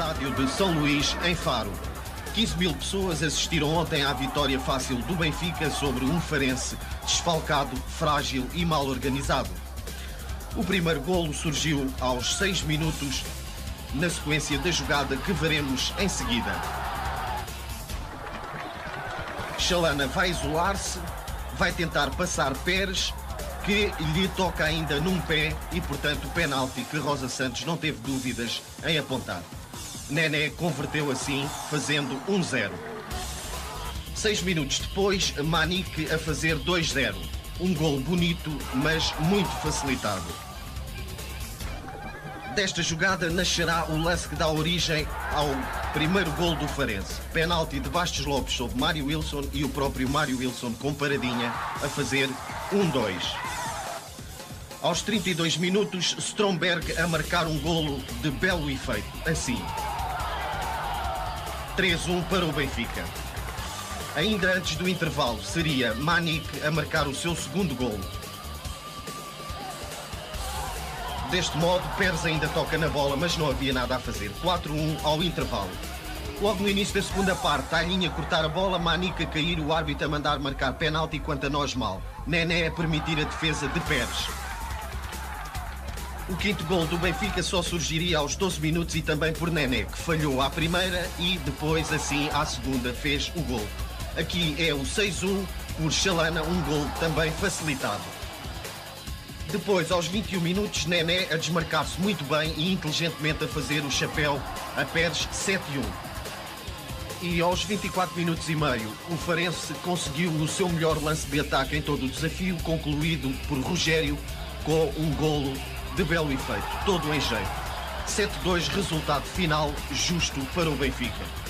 Estádio de São Luís, em Faro. 15 mil pessoas assistiram ontem à vitória fácil do Benfica sobre um Farense desfalcado, frágil e mal organizado. O primeiro golo surgiu aos 6 minutos, na sequência da jogada que veremos em seguida. Chalana vai isolar-se, vai tentar passar Pérez, que lhe toca ainda num pé e, portanto, penalti que Rosa Santos não teve dúvidas em apontar. Nené converteu assim, fazendo 1-0. Seis minutos depois, Manique a fazer 2-0. Um gol bonito, mas muito facilitado. Desta jogada nascerá o lance que dá origem ao primeiro gol do Farense. Penalti de Bastos Lopes sobre Mário Wilson e o próprio Mário Wilson com paradinha a fazer 1-2. Aos 32 minutos, Stromberg a marcar um golo de belo efeito. Assim. 3-1 para o Benfica. Ainda antes do intervalo, seria Manik a marcar o seu segundo golo. Deste modo, Pérez ainda toca na bola, mas não havia nada a fazer. 4-1 ao intervalo. Logo no início da segunda parte, a linha cortar a bola, Manik a cair, o árbitro a mandar marcar penalti quanto a nós mal. Nené a permitir a defesa de Pérez. O quinto gol do Benfica só surgiria aos 12 minutos e também por Nené, que falhou à primeira e depois, assim, à segunda, fez o gol. Aqui é o 6-1 por Chalana, um gol também facilitado. Depois, aos 21 minutos, Nené a desmarcar-se muito bem e inteligentemente a fazer o chapéu a Pérez 7-1. E aos 24 minutos e meio, o Farense conseguiu o seu melhor lance de ataque em todo o desafio, concluído por Rogério com um golo de belo efeito, todo em jeito. 7-2, resultado final justo para o Benfica.